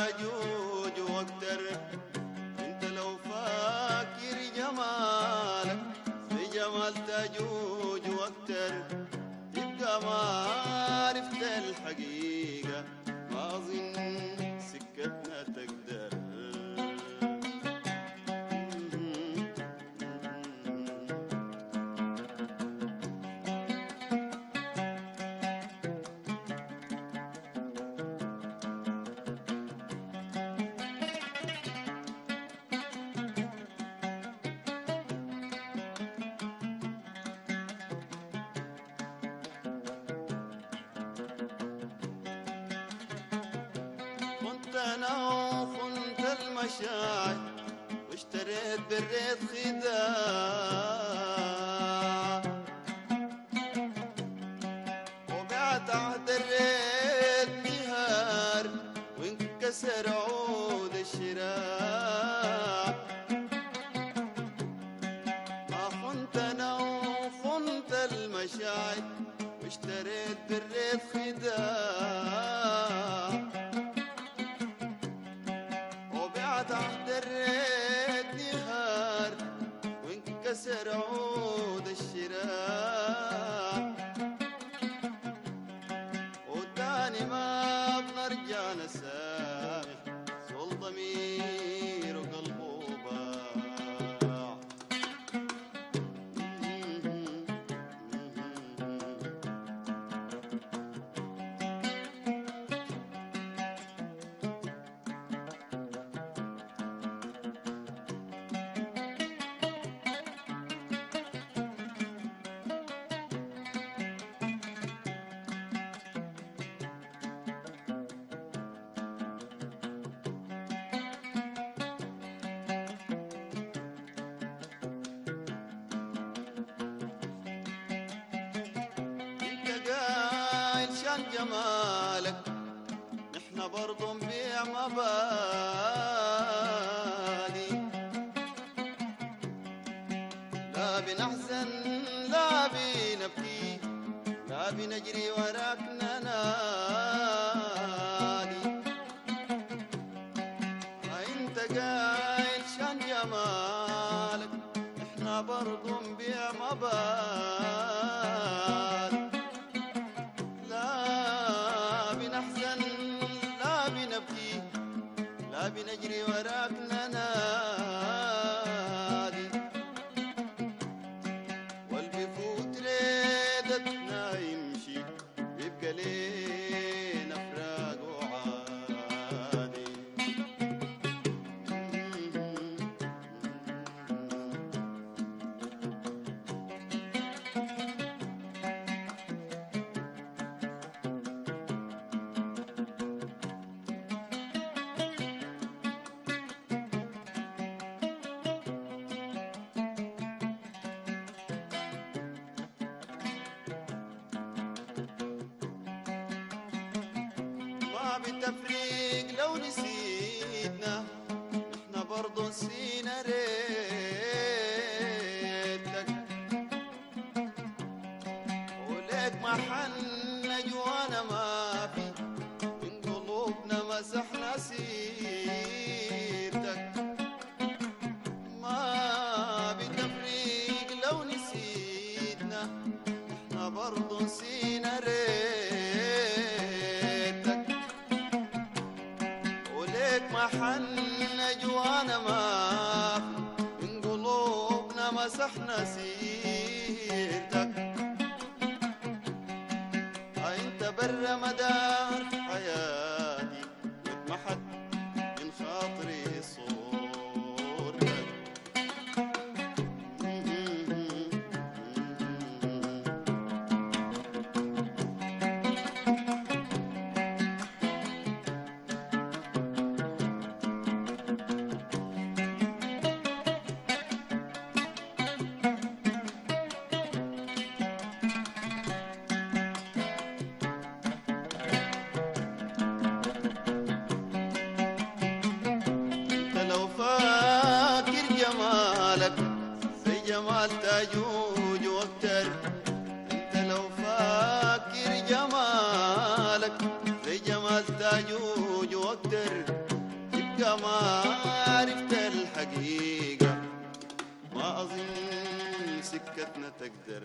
ياجوج واقترب أنا وخنت المشاعر واشتريت بالريت خداع. وبعت عهد الريت نهار وانكسر عود الشراع. ما خنت أنا وخنت المشاعر واشتريت بالريت خداع. عهد الريت نهار وانكسر عود الشراع وتاني ما بنرجع نسامح قايل شان جمالك نحن برضو نبيع مبادئ لا بنحزن لا بنبكي لا بنجري وراك ننادي. أنت قايل شان جمالك إحنا برضو نبيع مبادئ ما بتفريق لو نسيتنا إحنا برضو نسينا ريتك. وليك محل جوانا ما في من قلوبنا مسحنا سيرتك. Sita. زي جمال تاجوج وأكتر أنت لو فاكر جمالك زي جمال تاجوج وأكتر يبقى ما عرفت الحقيقة. ما أظن سكتنا تقدر.